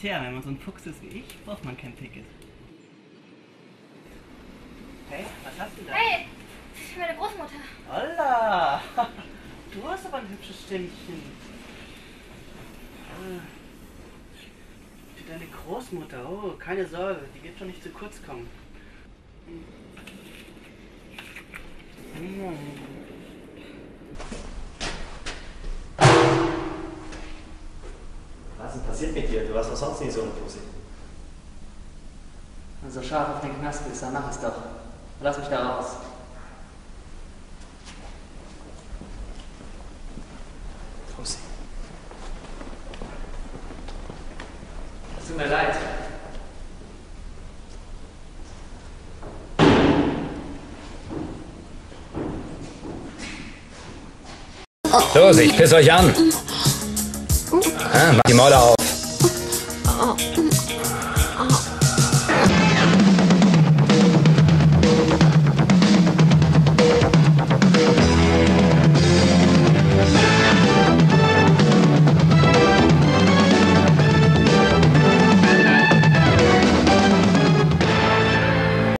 Tja, wenn man so ein Fuchs ist wie ich, braucht man kein Ticket. Hey, was hast du da? Hey, ich bin meine Großmutter. Holla! Du hast aber ein hübsches Stimmchen. Ah. Für deine Großmutter, oh, keine Sorge, die wird schon nicht zu kurz kommen. Mm. Passiert mit dir? Du warst doch sonst nie so eine Pussy. Also scharf auf den Knast bist, dann mach es doch. Lass mich da raus. Pussy. Es tut mir leid. Los, ich piss euch an. Ah, mach die Maul auf. 哦嗯哦。